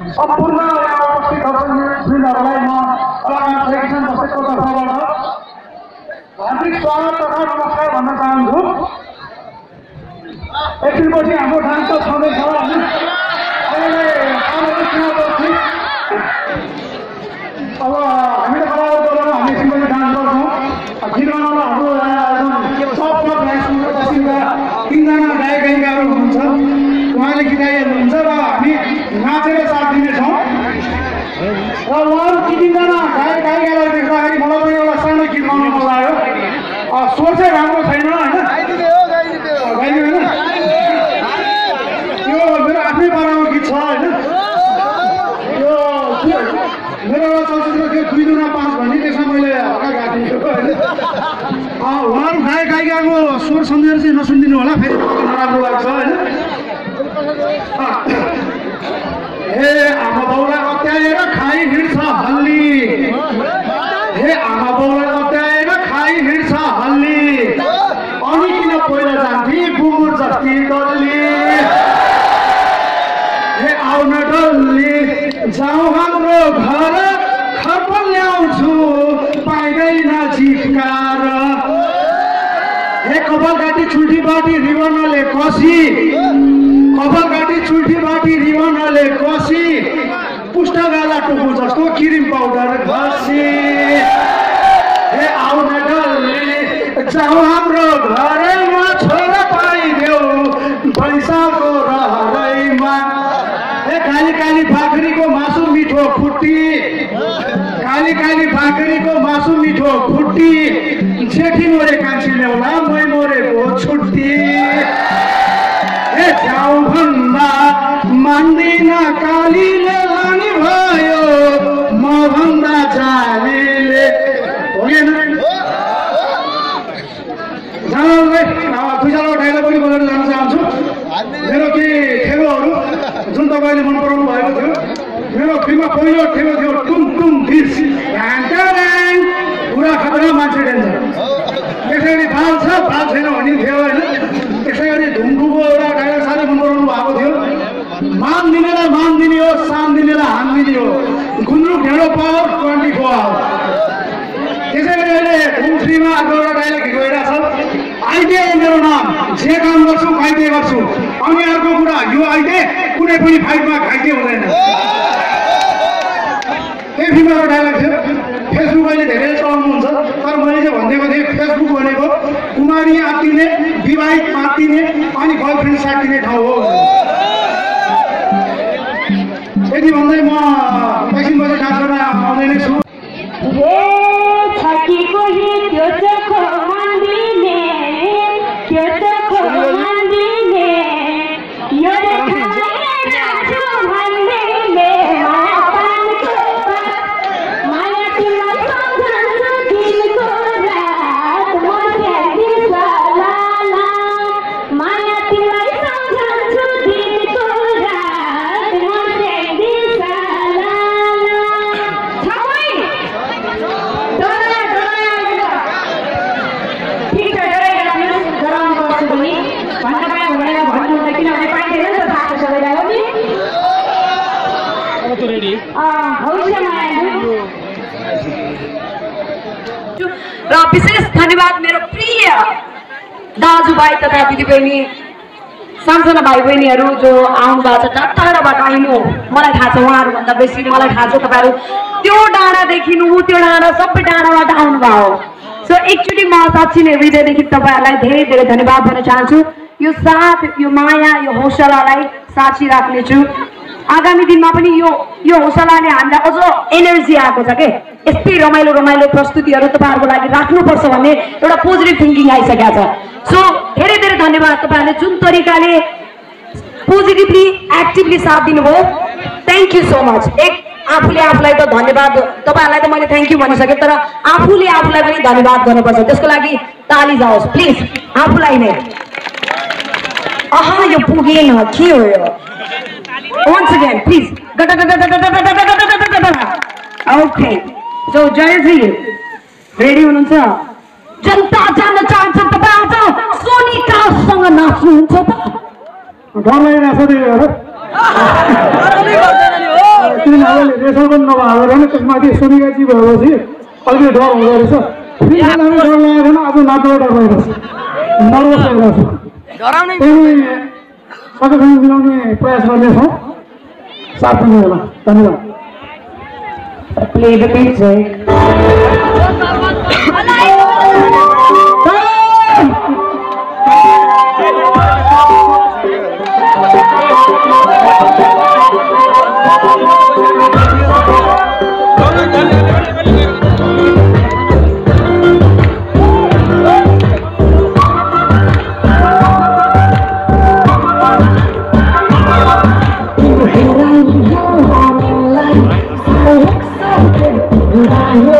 सम्पूर्ण यहाँ उपस्थित श्रीहरूलाई म सेक्सन दसैँको तर्फबाट हार्दिक स्वागत तथा नमस्कार भन्न चाहन्छु एकछिनपछि हाम्रो डान्स त छँदैछ अब हामीले कलाकार बोलाउन हामी एकछिनपछि डान्स गर्छौँ गीत गाउनलाई हाम्रो यहाँ एकदम टप टप गायकसँग बसेका तिनजना गायक गायिकाहरू हुनुहुन्छ उहाँले गीत गाइहाल्नुहुन्छ र हामी नाचेर साथ दिनेछौँ। र उहाँहरू ती तिनजना गायक गायिकालाई देख्दाखेरि मलाई पनि एउटा सानो गीत गाउनु मन लाग्यो। स्वर चाहिँ राम्रो छैन होइन? होइन? मेरो आफ्नै पाराको गीत छ होइन? यो मेरो एउटा चलचित्र थियो दुई दुना पाँच भन्ने त्यसमा मैले हल्का गाएको होइन? उहाँहरू गायक गायिकाको स्वर सम्झेर चाहिँ नसुनिदिनु होला फेरि नराम्रो लाग्छ होइन? हे आमा बाउलाई अत्याएर खाइ हिँड्छ हल्ली हे आमा बाउलाई अत्याएर खाइ हिँड्छ हल्ली अनि किन पहिला जान्थे बुमुर जस्ती डल्ली हे आउन डल्ली जाउँ हाम्रो घर खर्प ल्याउँछु पाइँदैन चितकार हे कपाल काटी छुल्टी बाटी रिबनले कसी कपाल काटी छुल्टी बाटी कसी पुष्टगाला टुकु जस्तो क्रिम पाउडर घसी। हे आउन डल्ले। जाउँ हाम्रो घरैमा छोरा पाइदेऊ पैसाको रहरैमा। हे काली काली भाकरीको मासु मिठो खुट्टी काली काली भाकरीको मासु मिठो खुट्टी जेठी मोरे कान्छी ल्याउला मै मोरेको छुट्टी। ए जाउँ भन्दा मान्दिन कालीले भन्दा जालीले हो कि होइन? जानुलाई दुई चारवटा डाइलग पनि बोलेर जान चाहन्छु मेरो केही ठेलोहरू जुन तपाईँले मन पराउनु भएको थियो मेरो फिल्ममा पहिलो ठेलो थियो टुम टुम डिस पुरा खतरा मान्छे डेन्जर त्यसै गरी बाल छैन भन्ने थियो होइन त्यसै गरी ढुङ्गुको एउटा डाइलग साह्रै मन पराउनु भएको थियो मान दिनेलाई मान दिने हो सान दिनेलाई हान दिने हो गुन्द्रुक ढेँडो पावर ट्वेन्टी फोर आवर त्यसै गरी अहिले घुमश्रीमा अर्को एउटा गइरहेको छ। हो मेरो नाम जे काम गर्छु फाइदे गर्छु। अनि अर्को कुरा यो आइडे कुनै पनि फाइटमा घाइते हुँदैन। त्यही एउटा डाइलग थियो फेसबुक अहिले धेरै चलाउनुहुन्छ। तर मैले चाहिँ भनिदिएको थिएँ फेसबुक भनेको कुमारी आत्तिने विवाहित आत्तिने अनि गर्लफ्रेन्ड साटिने ठाउँ हो। यति भन्दै म एकछिनपछि डान्स गर्न आउँदै नै छु। र विशेष धन्यवाद मेरो प्रिय दाजुभाइ तथा दिदीबहिनी सानसाना भाइ बहिनीहरू जो आउनु भएको छ टाढा टाढाबाट आइनु। मलाई थाहा छ उहाँहरूभन्दा बेसी मलाई थाहा छ तपाईँहरू। त्यो डाँडादेखि ऊ त्यो डाँडा सबै डाँडाबाट आउनुभयो सो एकचोटि म साँच्ची नै हृदयदेखि तपाईँहरूलाई धेरै धेरै धन्यवाद भन्न चाहन्छु। यो साथ यो माया यो हौसलालाई साँची राख्नेछु। आगामी दिनमा पनि यो यो हौसलाले हामीलाई अझ एनर्जी आएको छ के? यस्तै रमाइलो रमाइलो प्रस्तुतिहरू तपाईँहरूको लागि राख्नुपर्छ भन्ने एउटा पोजिटिभ थिङ्किङ आइसकेको छ। सो धेरै धेरै धन्यवाद तपाईँहरूले जुन तरिकाले पोजिटिभली एक्टिभली साथ दिनुभयो। थ्याङ्क यू सो मच एक आफूले आफूलाई त धन्यवाद तपाईँहरूलाई त मैले थ्याङ्क यू भनिसकेँ तर आफूले आफूलाई पनि धन्यवाद गर्नुपर्छ। त्यसको लागि ताली जाओस् प्लिज आफूलाई नै। अह यो पुगेन। के हो यो? Once again, please. Okay. So, joy for you. Ready हुनुहुन्छ? जनता जान चाहन्छ तपाईँ आज सोनिकासँग नाच्नुहुन्छ त डर लागिरहेको छ त्यही तिनीहरूले रेसल पनि नभएको रहेन त्यसमाथि सोनिकाजी भएपछि अलिकति डर हुँदो रहेछ फेरि डर लागेको छैन आज नाच्नु डर लागिरहेको छ नर्भस लागिरहेको छ सकेसम्म मिलाउने प्रयास गर्नेछौँ साथ धन्यवाद।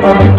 I'm